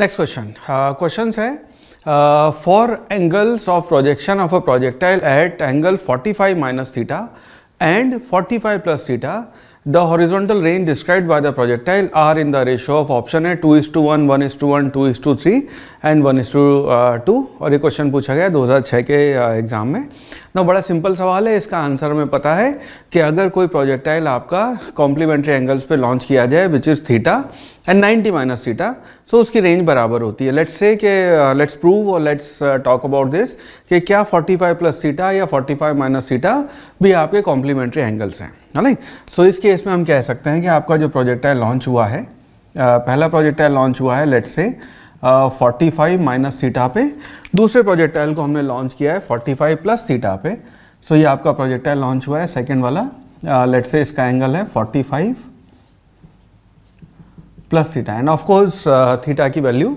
Next question question है for angles of projection of a projectile at angle 45 minus theta and 45 plus theta. The horizontal range described by the projectile are in the ratio of option है 2 is to 1 1 is to 1 2 is to 3 and 1 is to uh, 2 और ये question पूछा गया 2006 के exam uh, में। ना बड़ा simple सवाल है इसका आंसर हमें पता है कि अगर कोई प्रोजेक्टाइल आपका कॉम्प्लीमेंट्री एंगल्स पे लॉन्च किया जाए which is theta and 90 minus theta so उसकी रेंज बराबर होती है। लेट्स से के लेट्स प्रूव और लेट्स टॉक अबाउट दिस कि क्या 45 प्लस थीटा या 45 माइनस थीटा भी आपके कॉम्प्लीमेंट्री एंगल्स हैं। है ना सो इस केस में हम कह सकते हैं कि आपका जो प्रोजेक्टाइल लॉन्च हुआ है uh, पहला प्रोजेक्टाइल लॉन्च हुआ है लेट्स से फोर्टी फाइव माइनस सीटा पे। दूसरे प्रोजेक्टाइल को हमने लॉन्च किया है फोर्टी फाइव प्लस सीटा पे। सो so ये आपका प्रोजेक्टाइल लॉन्च हुआ है सेकेंड वाला। लेट uh, से इसका एंगल है forty five plus theta and of course theta की वैल्यू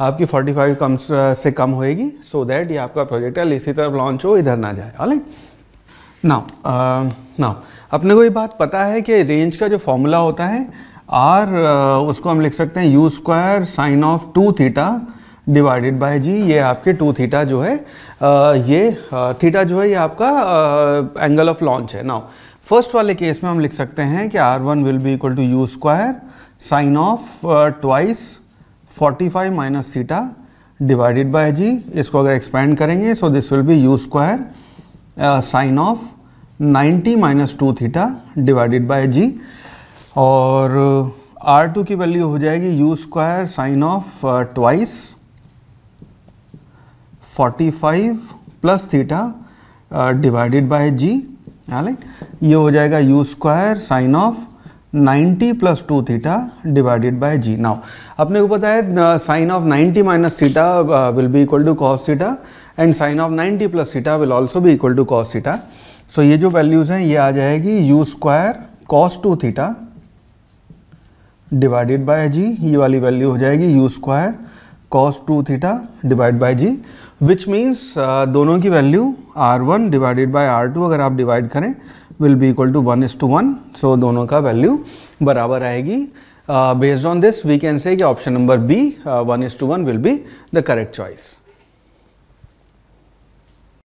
आपकी 45 कम uh, से कम होएगी सो so दैट ये आपका प्रोजेक्ट है इसी तरफ़ लॉन्च हो इधर ना जाए। ऑलराइट नाउ नाउ अपने को ये बात पता है कि रेंज का जो फॉर्मूला होता है आर uh, उसको हम लिख सकते हैं u square sine of two theta divided by g ये आपके टू थीटा जो है ये थीटा जो है, ये आपका एंगल ऑफ़ लॉन्च है। नाउ फ़र्स्ट वाले केस में हम लिख सकते हैं कि R one will be equal to u square sine of twice forty five minus theta divided by g इसको अगर एक्सपेंड करेंगे so this will be u square sine of 90 minus two theta divided by g और R two की value हो जाएगी u square sine of twice forty five plus theta divided by g right ये हो जाएगा u square sine of 90 plus two theta divided by g now अपने को पता है sine of 90 minus theta will be equal to cos theta and sine of 90 plus theta will also be equal to cos theta so ये जो values हैं, ये आ जाएगी u square cos two theta divided by g ये वाली value हो जाएगी u square cos two theta divide by g which means दोनों की value R one divided by R two अगर आप डिवाइड करें will be equal to one is to one so दोनों का वैल्यू बराबर आएगी। Based on this we can say option number B one is to one will be the correct choice